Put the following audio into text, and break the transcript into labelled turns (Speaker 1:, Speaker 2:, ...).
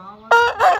Speaker 1: Oh,